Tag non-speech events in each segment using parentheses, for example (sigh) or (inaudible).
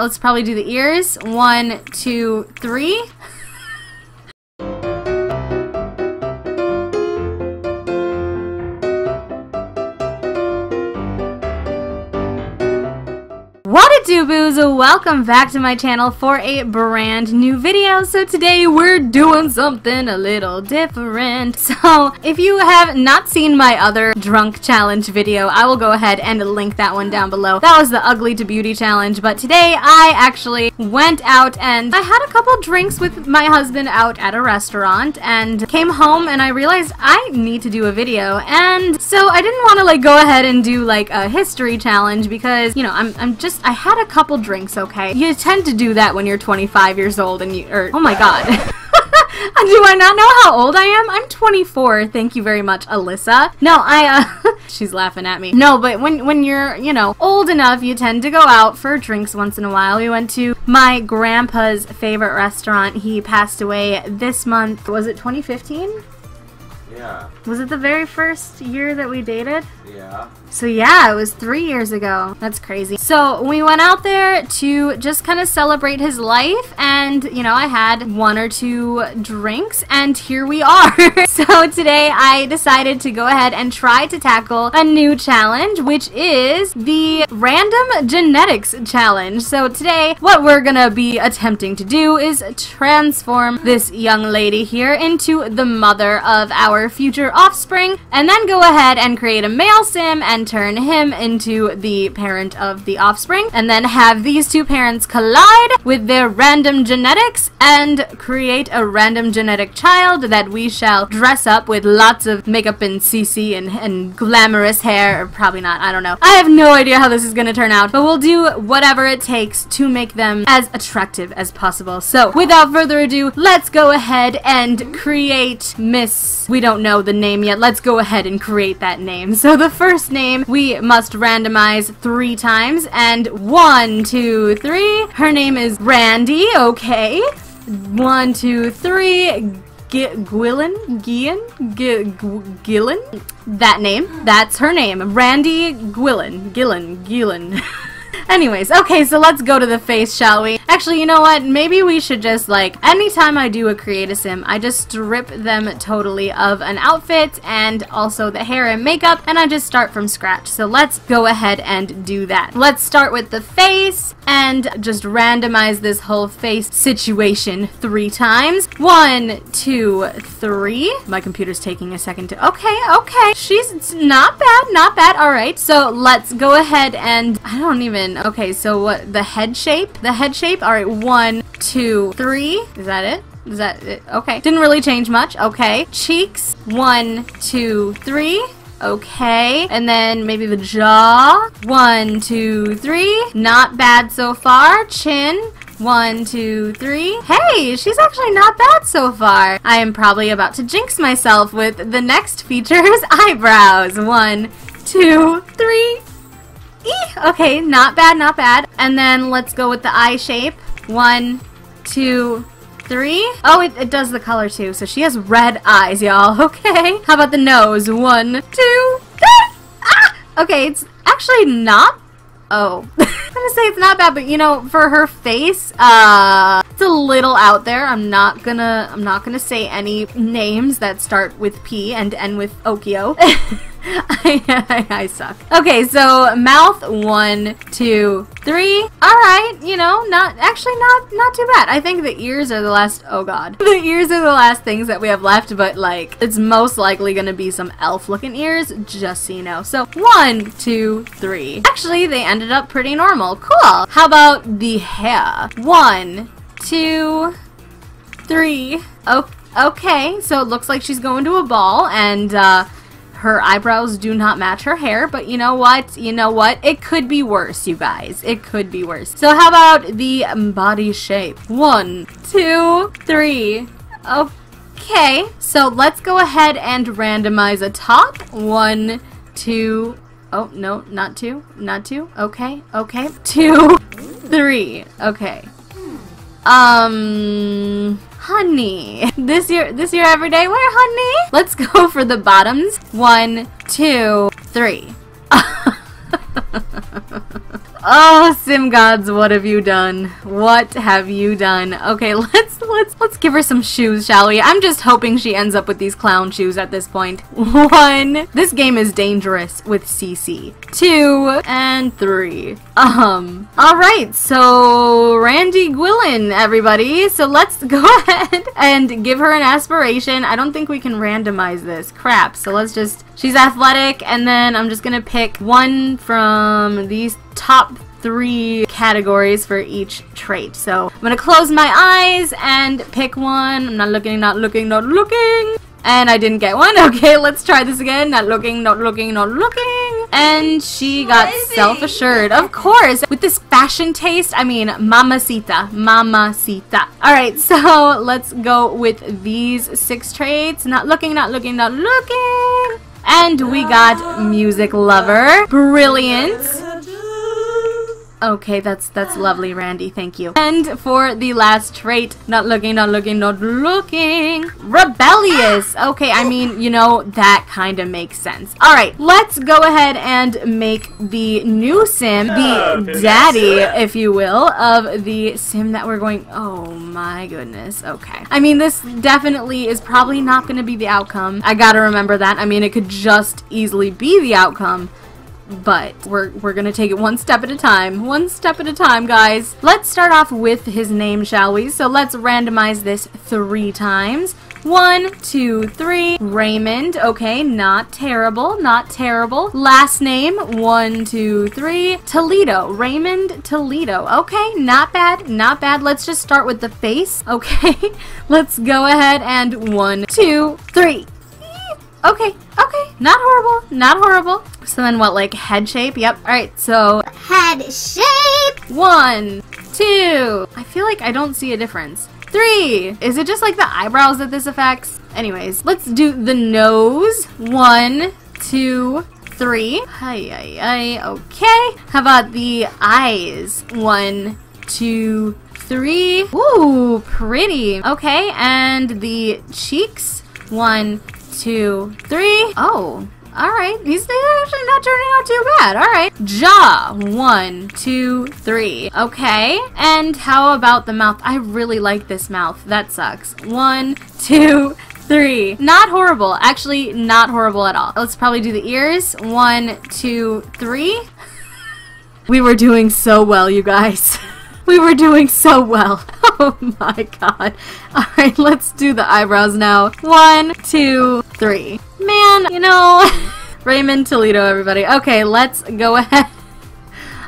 Let's probably do the ears. One, two, three. What it boos? Welcome back to my channel for a brand new video. So today we're doing something a little different. (laughs) So if you have not seen my other drunk challenge video, I will go ahead and link that one down below. That was the ugly to beauty challenge, but today I actually went out and I had a couple drinks with my husband out at a restaurant and came home and I realized I need to do a video. And so I didn't want to like go ahead and do like a history challenge because, you know, I'm, I'm just I had a couple drinks, okay? You tend to do that when you're 25 years old and you, or, oh my god. (laughs) do I not know how old I am? I'm 24. Thank you very much, Alyssa. No, I, uh, (laughs) she's laughing at me. No, but when, when you're, you know, old enough, you tend to go out for drinks once in a while. We went to my grandpa's favorite restaurant. He passed away this month. Was it 2015? Yeah. Was it the very first year that we dated? Yeah. So yeah, it was three years ago. That's crazy. So we went out there to just kind of celebrate his life and, you know, I had one or two drinks and here we are. (laughs) so today I decided to go ahead and try to tackle a new challenge, which is the Random Genetics Challenge. So today, what we're gonna be attempting to do is transform this young lady here into the mother of our future offspring and then go ahead and create a male sim and turn him into the parent of the offspring, and then have these two parents collide with their random genetics and create a random genetic child that we shall dress up with lots of makeup and CC and, and glamorous hair. Or probably not, I don't know. I have no idea how this is gonna turn out, but we'll do whatever it takes to make them as attractive as possible. So, without further ado, let's go ahead and create Miss... We don't know the name yet. Let's go ahead and create that name. So the first name we must randomize three times. And one, two, three. Her name is Randy. Okay. One, two, three. G Gwilyn? Gian? Gillen? That name. That's her name. Randy Gwilyn. Gillen. Gillen. (laughs) Anyways, okay, so let's go to the face, shall we? Actually, you know what? Maybe we should just, like, anytime I do a create a sim, I just strip them totally of an outfit and also the hair and makeup, and I just start from scratch. So let's go ahead and do that. Let's start with the face and just randomize this whole face situation three times. One, two, three. My computer's taking a second to... Okay, okay. She's not bad, not bad. All right, so let's go ahead and... I don't even Okay, so what, the head shape? The head shape? All right, one, two, three. Is that it? Is that it? Okay. Didn't really change much. Okay. Cheeks. One, two, three. Okay. And then maybe the jaw. One, two, three. Not bad so far. Chin. One, two, three. Hey, she's actually not bad so far. I am probably about to jinx myself with the next features. (laughs) Eyebrows. One, two, three. Eeh, okay, not bad, not bad. And then let's go with the eye shape. One, two, three. Oh, it, it does the color too. So she has red eyes, y'all. (laughs) Okay. How about the nose? One, two, three. Ah! Okay, it's actually not. Oh. (laughs) I'm gonna say it's not bad, but you know, for her face, uh, it's a little out there. I'm not gonna, I'm not gonna say any names that start with P and end with Okio. (laughs) I, (laughs) I, suck. Okay, so mouth one, two, three. All right, you know, not actually not not too bad. I think the ears are the last. Oh god, (laughs) the ears are the last things that we have left. But like, it's most likely gonna be some elf-looking ears, just so you know. So one, two, three. Actually, they ended up pretty normal. Cool. How about the hair? One, two, three. Oh, okay. So it looks like she's going to a ball and. uh her eyebrows do not match her hair, but you know what? You know what? It could be worse, you guys. It could be worse. So how about the body shape? One, two, three. Okay, so let's go ahead and randomize a top. One, two, oh, no, not two, not two. Okay, okay. Two, (laughs) three. Okay. Um, honey. This year, this year every day, where honey? Let's go (laughs) for the bottoms. One, two, three. (laughs) Oh, sim gods, what have you done? What have you done? Okay, (laughs) let's let's let's give her some shoes, shall we? I'm just hoping she ends up with these clown shoes at this point. (laughs) One. This game is dangerous with CC. Two and three. Um. All right. So Randy Gwilyn, everybody. So let's (laughs) go ahead and give her an aspiration. I don't think we can randomize this. Crap. So let's just. She's athletic, and then I'm just gonna pick one from these top three categories for each trait. So I'm gonna close my eyes and pick one. I'm not looking, not looking, not looking. And I didn't get one. (laughs) Okay, let's try this again. Not looking, not looking, not looking. And she got self-assured. Of course. With this fashion taste, I mean, mamacita. Mamacita. Alright, (laughs) so let's go with these six traits. Not looking, not looking, not looking. And we got music lover. Brilliant. Okay, that's that's lovely, Randy. Thank you. And for the last trait, not looking, not looking, not looking. Rebellious. Okay, I mean, you know, that kind of makes sense. All right, let's go ahead and make the new sim, the daddy, if you will, of the sim that we're going. Oh my goodness. Okay. I mean, this definitely is probably not going to be the outcome. I gotta remember that. I mean, it could just easily be the outcome but we're, we're gonna take it one step at a time. One step at a time, guys. Let's start off with his name, shall we? So let's randomize this three times. One, two, three. Raymond. Okay, not terrible, not terrible. Last name. One, two, three. Toledo. Raymond Toledo. Okay, not bad, not bad. Let's just start with the face. Okay, (laughs) let's go ahead and one, two, three. Okay, okay. Not horrible, not horrible. So then what, like head shape? Yep. Alright, so head shape. One, two. I feel like I don't see a difference. Three. Is it just like the eyebrows that this affects? Anyways, let's do the nose. One, two, three. Hi, hi, hi. Okay. How about the eyes? One, two, three. Ooh, pretty. Okay, and the cheeks. One, two, three. Oh, all right. These things are actually not turning out too bad. All right. Jaw. One, two, three. Okay. And how about the mouth? I really like this mouth. That sucks. One, two, three. Not horrible. Actually, not horrible at all. Let's probably do the ears. One, two, three. (laughs) we were doing so well, you guys. (laughs) we were doing so well. (laughs) Oh my god. Alright, let's do the eyebrows now. One, two, three. Man, you know, (laughs) Raymond Toledo, everybody. Okay, let's go (laughs) ahead.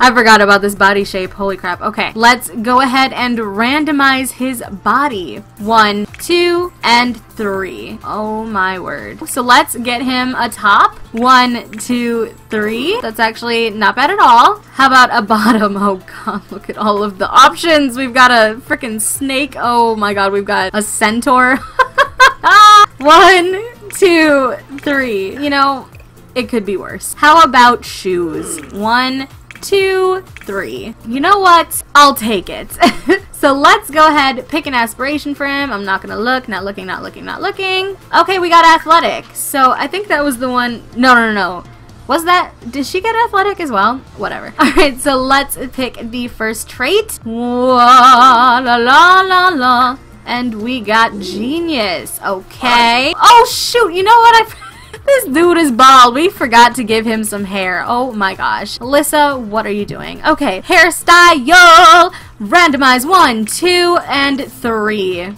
I forgot about this body shape. Holy crap. Okay, let's go ahead and randomize his body. One, two, and three. Oh my word. So let's get him a top. One, two, three. That's actually not bad at all. How about a (laughs) bottom? Oh god, look at all of the options. We've got a freaking snake. Oh my god, we've got a centaur. (laughs) One, two, three. You know, it could be worse. How about shoes? One, two, three. You know what? I'll take it. (laughs) so let's go ahead, pick an aspiration for him. I'm not gonna look, not looking, not looking, not looking. Okay, we got athletic. So I think that was the one, no, no, no, no. Was that, did she get athletic as well? Whatever. (laughs) Alright, so let's pick the first trait. la la la la. And we got genius. Okay. Oh shoot, you know what? I (laughs) this dude is bald. We forgot to give him some hair. Oh my gosh. Alyssa, what are you doing? Okay, hairstyle. Randomize one, two, and three.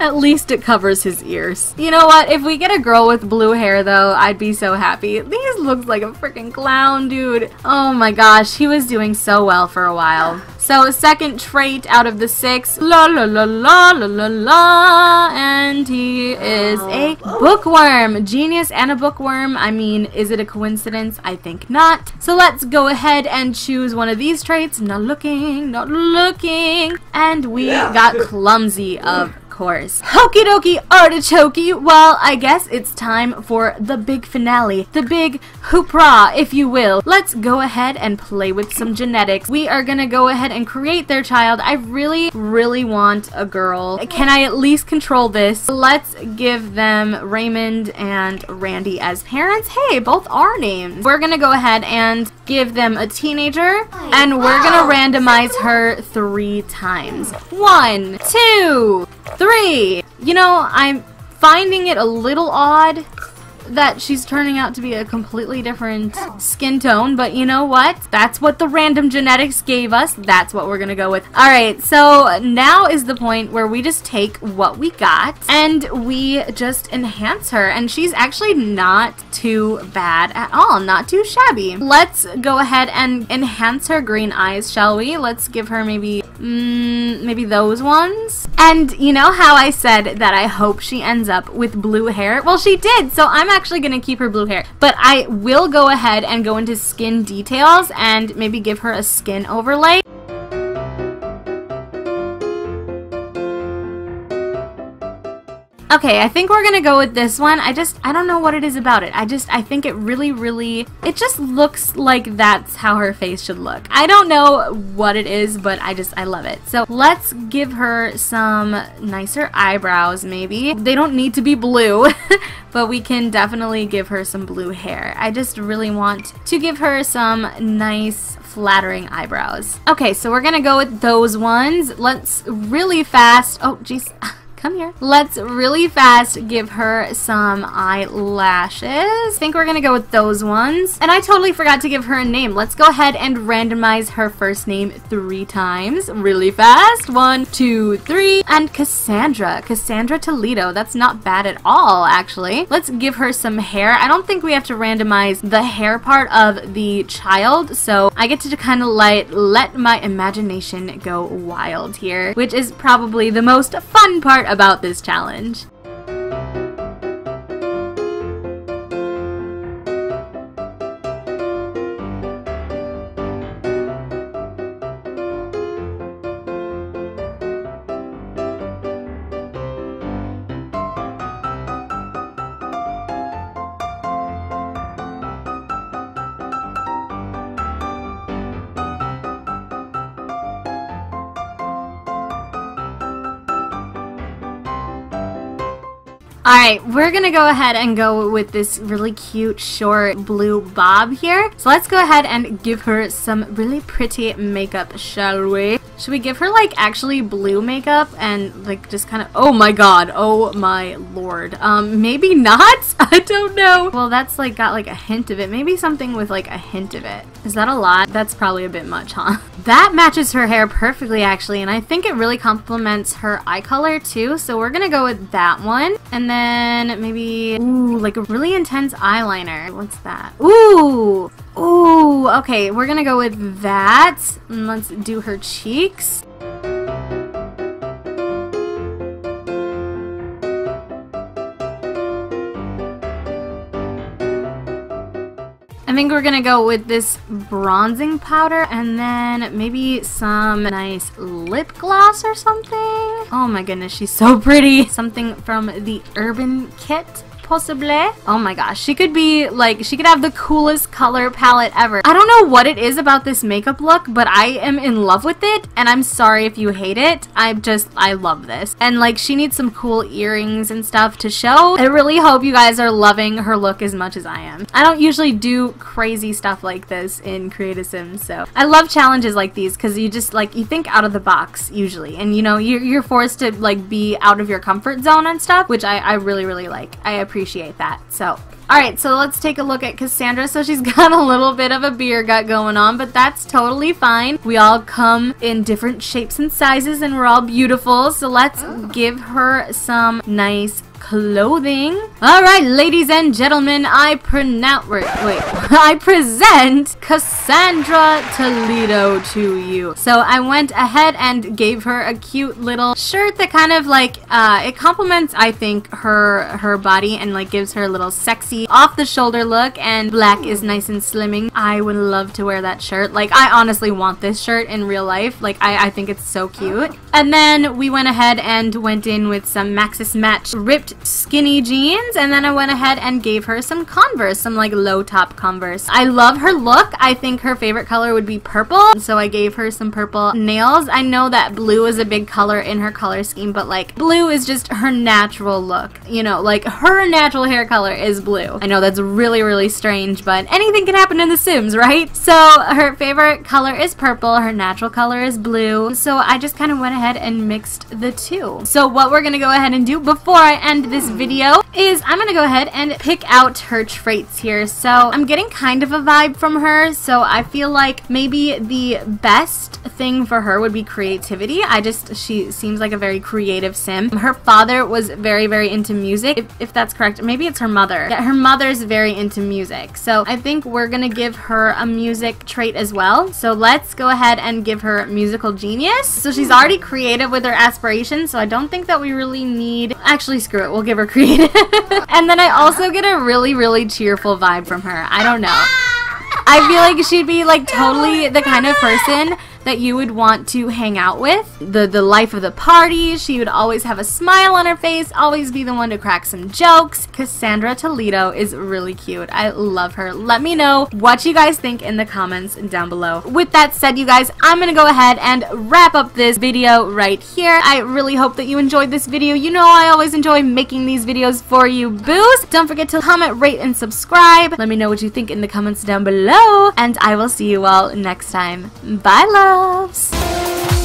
At least it covers his ears. You know what? If we get a girl with blue hair, though, I'd be so happy. These looks like a freaking clown, dude. Oh my gosh, he was doing so well for a while. So, second trait out of the six. La la la la la la la. And he is a bookworm. Genius and a bookworm. I mean, is it a coincidence? I think not. So let's go ahead and choose one of these traits. Not looking, not looking. And we got clumsy of course. Okie dokie artichoke. Well, I guess it's time for the big finale. The big hoopra, if you will. Let's go ahead and play with some genetics. We are gonna go ahead and create their child. I really, really want a girl. Can I at least control this? Let's give them Raymond and Randy as parents. Hey, both are names. We're gonna go ahead and give them a teenager, and we're gonna randomize her three times. One, two, three. You know, I'm finding it a little odd that she's turning out to be a completely different skin tone, but you know what? That's what the random genetics gave us. That's what we're gonna go with. Alright, so now is the point where we just take what we got and we just enhance her. And she's actually not too bad at all, not too shabby. Let's go ahead and enhance her green eyes, shall we? Let's give her maybe, mm, maybe those ones. And you know how I said that I hope she ends up with blue hair? Well, she did, so I'm actually going to keep her blue hair. But I will go ahead and go into skin details and maybe give her a skin overlay. Okay, I think we're gonna go with this one. I just, I don't know what it is about it. I just, I think it really, really, it just looks like that's how her face should look. I don't know what it is, but I just, I love it. So let's give her some nicer eyebrows, maybe. They don't need to be blue, (laughs) but we can definitely give her some blue hair. I just really want to give her some nice flattering eyebrows. Okay, so we're gonna go with those ones. Let's really fast, oh jeez, (laughs) come here. Let's really fast give her some eyelashes. I think we're gonna go with those ones. And I totally forgot to give her a name. Let's go ahead and randomize her first name three times. Really fast. One, two, three. And Cassandra. Cassandra Toledo. That's not bad at all, actually. Let's give her some hair. I don't think we have to randomize the hair part of the child, so I get to kind of like let my imagination go wild here, which is probably the most fun part about this challenge. Alright, we're gonna go ahead and go with this really cute short blue bob here. So let's go ahead and give her some really pretty makeup, shall we? Should we give her like actually blue makeup and like just kind of, oh my god, oh my lord. Um, maybe not? (laughs) I don't know. Well, that's like got like a hint of it. Maybe something with like a hint of it. Is that a lot? That's probably a bit much, huh? (laughs) That matches her hair perfectly actually, and I think it really complements her eye color too, so we're gonna go with that one. And then maybe, ooh, like a really intense eyeliner. What's that? Ooh! Ooh, okay, we're gonna go with that. And let's do her cheeks. I think we're gonna go with this bronzing powder and then maybe some nice lip gloss or something. Oh my goodness, she's so pretty. Something from the Urban Kit Oh my gosh, she could be like, she could have the coolest color palette ever. I don't know what it is about this makeup look, but I am in love with it, and I'm sorry if you hate it. I'm just, I love this. And like, she needs some cool earrings and stuff to show. I really hope you guys are loving her look as much as I am. I don't usually do crazy stuff like this in Create a Sim, so I love challenges like these because you just like, you think out of the box usually, and you know, you're, you're forced to like be out of your comfort zone and stuff, which I, I really, really like. I appreciate appreciate that. So, alright, so let's take a look at Cassandra. So she's (laughs) got a little bit of a beer gut going on, but that's totally fine. We all come in different shapes and sizes and we're all beautiful. So let's oh. give her some nice clothing. All right, ladies and gentlemen, I pronounce wait, wait, (laughs) I present Cassandra Toledo to you. So I went ahead and gave her a cute little shirt that kind of like uh, it complements, I think, her her body and like gives her a little sexy off the shoulder look, and black is nice and slimming. I would love to wear that shirt. Like, I honestly want this shirt in real life. Like, I, I think it's so cute. And then we went ahead and went in with some Maxis Match ripped skinny jeans, and then I went ahead and gave her some Converse, some like low top Converse. I love her look. I think her favorite color would be purple, so I gave her some purple nails. I know that blue is a big color in her color scheme, but like blue is just her natural look. You know, like her natural hair color is blue. I know that's really, really strange, but anything can happen in The Sims, right? So her favorite color is purple, her natural color is blue. So I just kind of went ahead and mixed the two. So what we're gonna go ahead and do before I end this video is I'm gonna go ahead and pick out her traits here. So I'm getting kind of a vibe from her, so I feel like maybe the best thing for her would be creativity. I just, she seems like a very creative sim. Her father was very, very into music, if, if that's correct. Maybe it's her mother. Yeah, her mother's very into music. So I think we're gonna give her a music trait as well. So let's go ahead and give her musical genius. So she's already creative with her aspirations, so I don't think that we really need, actually screw it, we'll give her creative. (laughs) and then I also get a really, really cheerful vibe from her. I don't know. I feel like she'd be like totally the kind of person that you would want to hang out with. The the life of the party. She would always have a smile on her face, always be the one to crack some jokes. Cassandra Toledo is really cute. I love her. Let me know what you guys think in the comments down below. With that said, you guys, I'm to go ahead and wrap up this video right here. I really hope that you enjoyed this video. You know I always enjoy making these videos for you boos. Don't forget to comment, rate, and subscribe. Let me know what you think in the comments down below. And I will see you all next time. Bye, love loves.